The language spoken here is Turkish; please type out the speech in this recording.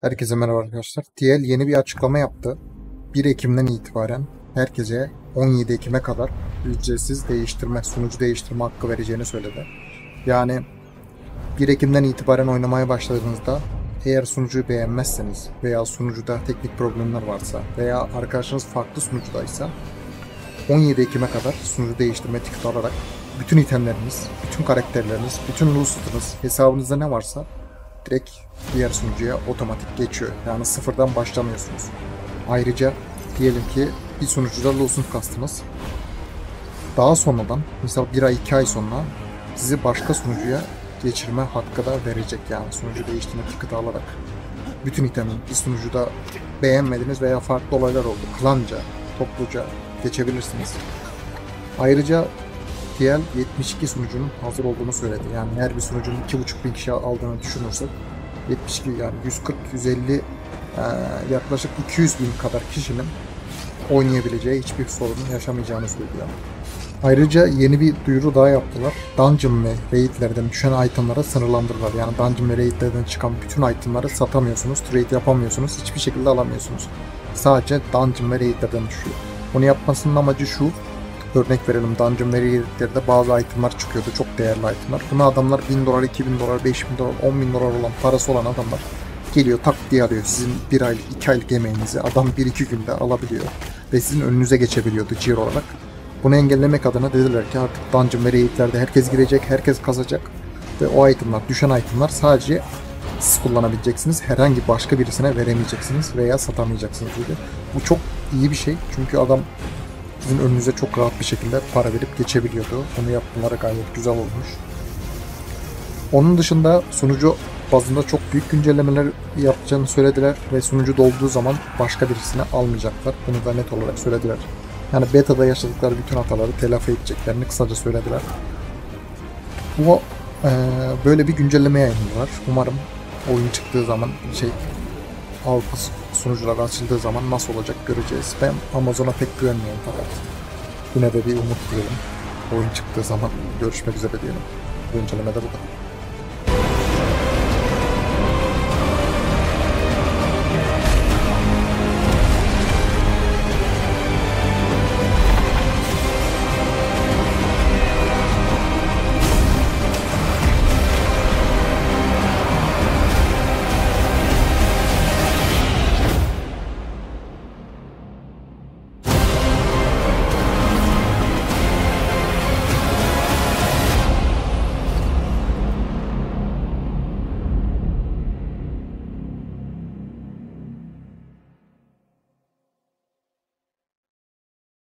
Herkese merhaba arkadaşlar. TL yeni bir açıklama yaptı. 1 Ekim'den itibaren herkese 17 Ekim'e kadar ücretsiz değiştirme, sunucu değiştirme hakkı vereceğini söyledi. Yani 1 Ekim'den itibaren oynamaya başladığınızda eğer sunucuyu beğenmezseniz veya sunucuda teknik problemler varsa veya arkadaşınız farklı sunucudaysa 17 Ekim'e kadar sunucu değiştirme tiketi alarak bütün itemleriniz, bütün karakterleriniz, bütün loot'unuz, hesabınızda ne varsa direkt diğer sunucuya otomatik geçiyor. Yani sıfırdan başlamıyorsunuz. Ayrıca diyelim ki bir sunucuda losun kastınız. Daha sonradan mesela bir ay iki ay sonra sizi başka sunucuya geçirme hakkı da verecek yani sunucu değiştirme tiketi alarak. Bütün itemin bir sunucuda beğenmediniz veya farklı olaylar oldu. Klanca, topluca geçebilirsiniz. Ayrıca TL 72 sunucunun hazır olduğunu söyledi. Yani her bir sunucunun 2,5 bin kişi aldığını düşünürsek 72 yani 140 150 eee, yaklaşık 200 bin kadar kişinin oynayabileceği hiçbir sorun yaşamayacağını söylüyor. Ayrıca yeni bir duyuru daha yaptılar. Dungeon ve raidlerden düşen itemlara sınırlandırdılar. Yani Dungeon ve raidlerden çıkan bütün itemları satamıyorsunuz, trade yapamıyorsunuz, hiçbir şekilde alamıyorsunuz. Sadece Dungeon ve raidlerden düşüyor. Bunu yapmasının amacı şu, örnek verelim Dungeon raidlerde bazı itemlar çıkıyordu, çok değerli itemlar. Bunu adamlar 1000 dolar, 2000 dolar, 5000 dolar, 10 bin dolar olan parası olan adamlar geliyor tak diye alıyor sizin bir aylık, iki aylık yemeğinizi. Adam 1-2 günde alabiliyor ve sizin önünüze geçebiliyordu tier olarak. Bunu engellemek adına dediler ki artık dungeon ve raidlerde herkes girecek, herkes kazacak ve o itemlar, düşen itemlar sadece siz kullanabileceksiniz. Herhangi başka birisine veremeyeceksiniz veya satamayacaksınız dedi. Bu çok iyi bir şey çünkü adam sizin önünüze çok rahat bir şekilde para verip geçebiliyordu. Bunu yapmaları gayet güzel olmuş. Onun dışında sunucu bazında çok büyük güncellemeler yapacağını söylediler ve sunucu dolduğu zaman başka birisini almayacaklar. Bunu da net olarak söylediler. Yani beta'da yaşadıkları bütün hataları telafi edeceklerini kısaca söylediler. Bu eee, böyle bir güncelleme yayınladılar. Umarım oyun çıktığı zaman şey Avrupa sunucular açıldığı zaman nasıl olacak göreceğiz. Ben Amazon'a pek güvenmiyorum fakat yine de bir umut duyuyorum. Oyun çıktığı zaman görüşmek üzere diyelim. Bu incelemede bu kadar.